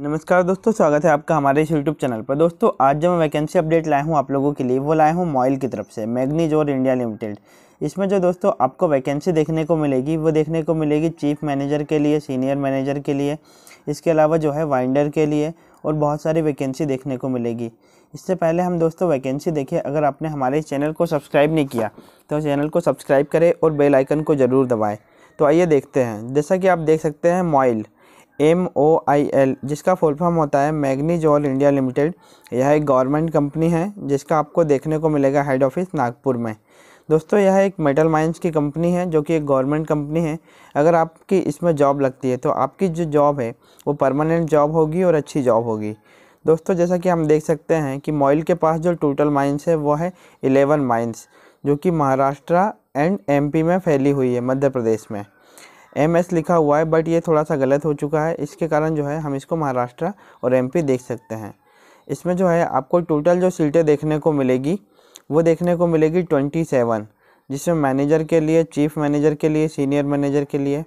नमस्कार दोस्तों, स्वागत है आपका हमारे इस यूट्यूब चैनल पर। दोस्तों, आज जो मैं वैकेंसी अपडेट लाया हूँ आप लोगों के लिए, वो लाया हूँ मॉइल की तरफ़ से मैग्नीज और इंडिया लिमिटेड इसमें जो दोस्तों आपको वैकेंसी देखने को मिलेगी, वो देखने को मिलेगी चीफ मैनेजर के लिए सीनियर मैनेजर के लिए, इसके अलावा जो है वाइंडर के लिए और बहुत सारी वैकेंसी देखने को मिलेगी। इससे पहले हम दोस्तों वैकेंसी देखें अगर आपने हमारे चैनल को सब्सक्राइब नहीं किया तो चैनल को सब्सक्राइब करें और बेल आइकन को ज़रूर दबाएँ। तो आइए देखते हैं। जैसा कि आप देख सकते हैं MOIL M O I L जिसका फुल फॉर्म होता है मैग्नीज ऑल इंडिया लिमिटेड। यह एक गवर्नमेंट कंपनी है, जिसका आपको देखने को मिलेगा हेड ऑफ़िस नागपुर में। दोस्तों, यह एक मेटल माइंस की कंपनी है, जो कि एक गवर्नमेंट कंपनी है। अगर आपकी इसमें जॉब लगती है तो आपकी जो जॉब है, वो परमानेंट जॉब होगी और अच्छी जॉब होगी। दोस्तों, जैसा कि हम देख सकते हैं कि मॉइल के पास जो टोटल माइंस है, वो है इलेवन माइंस जो कि महाराष्ट्र एंड एमपी में फैली हुई है, मध्य प्रदेश में। एम एस लिखा हुआ है बट ये थोड़ा सा गलत हो चुका है। इसके कारण जो है, हम इसको महाराष्ट्र और एम पी देख सकते हैं। इसमें जो है, आपको टोटल जो सीटें देखने को मिलेगी, वो देखने को मिलेगी ट्वेंटी सेवन जिसमें मैनेजर के लिए चीफ मैनेजर के लिए सीनियर मैनेजर के लिए।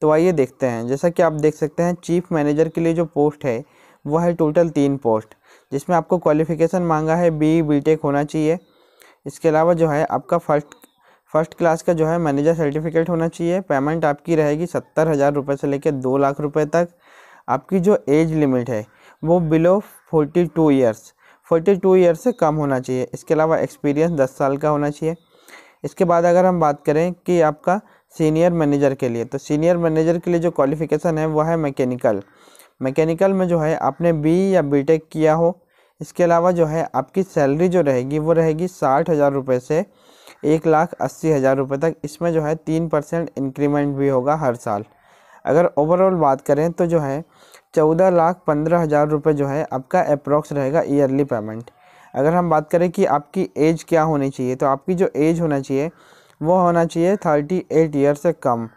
तो आइए देखते हैं। जैसा कि आप देख सकते हैं चीफ मैनेजर के लिए जो पोस्ट है, वो है टोटल तीन पोस्ट जिसमें आपको क्वालिफ़िकेशन मांगा है बी बी टेक होना चाहिए। इसके अलावा जो है, आपका फ़र्स्ट फ़र्स्ट क्लास का जो है मैनेजर सर्टिफिकेट होना चाहिए। पेमेंट आपकी रहेगी सत्तर हज़ार रुपये से लेकर दो लाख रुपए तक। आपकी जो एज लिमिट है, वो below forty two years forty two years से कम होना चाहिए। इसके अलावा एक्सपीरियंस दस साल का होना चाहिए। इसके बाद अगर हम बात करें कि आपका सीनियर मैनेजर के लिए तो सीनियर मैनेजर के लिए जो क्वालिफ़िकेशन है, वो है मैकेनिकल। मैकेनिकल में जो है आपने बी या बी किया हो। इसके अलावा जो है आपकी सैलरी जो रहेगी, वो रहेगी साठ हज़ार रुपये से एक लाख अस्सी हज़ार रुपये तक। इसमें जो है तीन परसेंट इंक्रीमेंट भी होगा हर साल। अगर ओवरऑल बात करें तो जो है चौदह लाख पंद्रह हज़ार रुपये जो है आपका अप्रॉक्स रहेगा ईयरली पेमेंट अगर हम बात करें कि आपकी एज क्या होनी चाहिए तो आपकी जो एज होना चाहिए, वो होना चाहिए थर्टी एट ईयर से कम।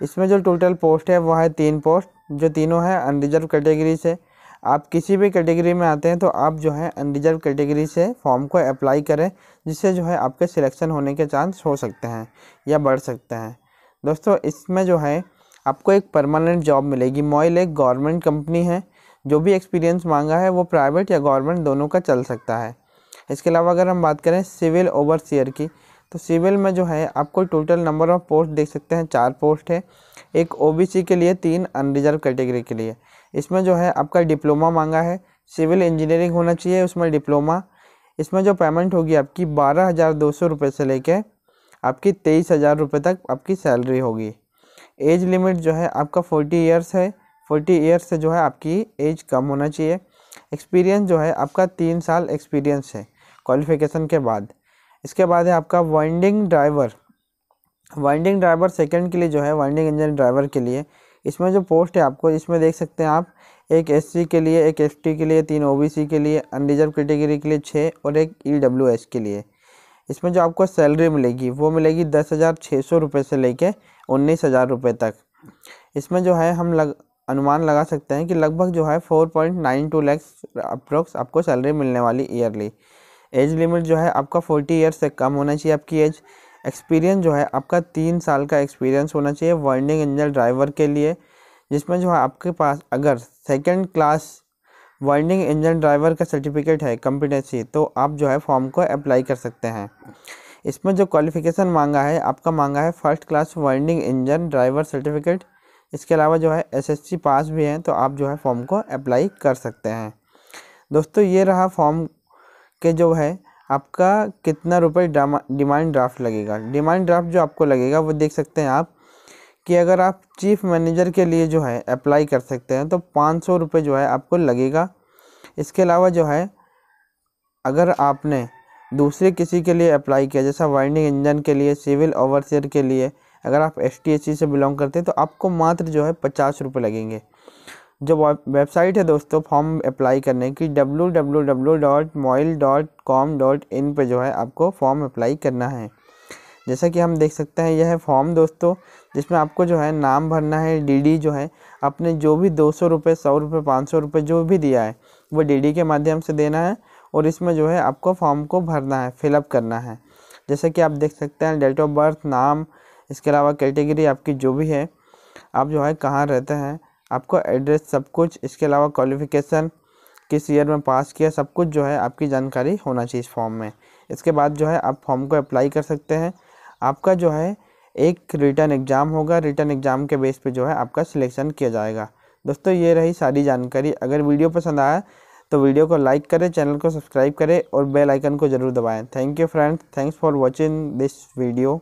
इसमें जो टोटल पोस्ट है, वो है तीन पोस्ट जो तीनों हैं अनरिजर्व कैटेगरी से। आप किसी भी कैटेगरी में आते हैं तो आप जो है अनरिजर्व कैटेगरी से फॉर्म को अप्लाई करें, जिससे जो है आपके सिलेक्शन होने के चांस हो सकते हैं या बढ़ सकते हैं। दोस्तों, इसमें जो है आपको एक परमानेंट जॉब मिलेगी। मॉइल एक गवर्नमेंट कंपनी है। जो भी एक्सपीरियंस मांगा है, वो प्राइवेट या गवर्नमेंट दोनों का चल सकता है। इसके अलावा अगर हम बात करें सिविल ओवरसियर की तो सिविल में जो है आपको टोटल नंबर ऑफ़ पोस्ट देख सकते हैं, चार पोस्ट है। एक ओबीसी के लिए, तीन अनरिजर्व कैटेगरी के लिए। इसमें जो है, आपका डिप्लोमा मांगा है। सिविल इंजीनियरिंग होना चाहिए उसमें डिप्लोमा इसमें जो पेमेंट होगी आपकी, बारह हज़ार दो सौ रुपये से लेके आपकी तेईस हज़ार रुपये तक आपकी सैलरी होगी। एज लिमिट जो है, आपका फोर्टी ईयर्स है। फोर्टी ईयर्स से जो है, आपकी एज कम होना चाहिए। एक्सपीरियंस जो है, आपका तीन साल एक्सपीरियंस है। क्वालिफिकेशन के बाद। इसके बाद है आपका winding driver winding driver second के लिए जो है वाइंडिंग इंजन ड्राइवर के लिए। इसमें जो पोस्ट है आपको, इसमें देख सकते हैं आप, एक एससी के लिए, एक एसटी के लिए, तीन ओबीसी के लिए अनरिजर्व कैटेगरी के लिए छः और एक ईडब्ल्यूएस के लिए। इसमें जो आपको सैलरी मिलेगी, वो मिलेगी दस हज़ार छः सौ रुपये से लेके उन्नीस हज़ार रुपये तक। इसमें जो है, हम लग, अनुमान लगा सकते हैं कि लगभग जो है four point nine two lakhs approx आपको सैलरी मिलने वाली ईयरली एज लिमिट जो है आपका फोर्टी ईयर्स से कम होना चाहिए आपकी एज। एक्सपीरियंस जो है आपका तीन साल का एक्सपीरियंस होना चाहिए वर्निंग इंजन ड्राइवर के लिए, जिसमें जो है आपके पास अगर second class winding engine driver का सर्टिफिकेट है कम्पिटेंसी तो आप जो है फॉर्म को अप्लाई कर सकते हैं। इसमें जो क्वालिफ़िकेशन मांगा है, आपका मांगा है first class winding engine driver certificate. इसके अलावा जो है एसएससी पास भी हैं तो आप जो है फॉर्म को अप्लाई कर सकते हैं। दोस्तों, ये रहा फॉर्म के जो है, आपका कितना रुपए डिमांड ड्राफ्ट लगेगा। डिमांड ड्राफ्ट जो आपको लगेगा, वो देख सकते हैं आप कि अगर आप चीफ मैनेजर के लिए जो है, अप्लाई कर सकते हैं तो पाँच सौ रुपये जो है आपको लगेगा। इसके अलावा जो है, अगर आपने दूसरे किसी के लिए अप्लाई किया, जैसा वाइंडिंग इंजन के लिए, सिविल ओवरसियर के लिए, अगर आप एस से बिलोंग करते हैं तो आपको मात्र जो है पचास रुपये लगेंगे। जो वेबसाइट है दोस्तों फॉर्म अप्लाई करने की W W W dot dot com dot in पर जो है आपको फॉर्म अप्लाई करना है। जैसा कि हम देख सकते हैं, यह है फॉर्म दोस्तों, जिसमें आपको जो है नाम भरना है डीडी जो है, आपने जो भी दो सौ रुपये सौ रुपये पाँच सौ रुपये जो भी दिया है, वो डीडी के माध्यम से देना है और इसमें जो है आपको फॉर्म को भरना है फिलअप करना है। जैसे कि आप देख सकते हैं डेट ऑफ़ बर्थ नाम, इसके अलावा कैटेगरी आपकी जो भी है, आप जो है कहाँ रहते हैं आपको एड्रेस सब कुछ, इसके अलावा क्वालिफ़िकेशन किस ईयर में पास किया, सब कुछ जो है आपकी जानकारी होना चाहिए इस फॉर्म में। इसके बाद जो है आप फॉर्म को अप्लाई कर सकते हैं। आपका जो है एक रिटर्न एग्ज़ाम होगा रिटर्न एग्ज़ाम के बेस पे जो है आपका सिलेक्शन किया जाएगा। दोस्तों, ये रही सारी जानकारी। अगर वीडियो पसंद आया तो वीडियो को लाइक करें चैनल को सब्सक्राइब करें और बेल आइकन को ज़रूर दबाएँ। Thank you friends thanks for watching this video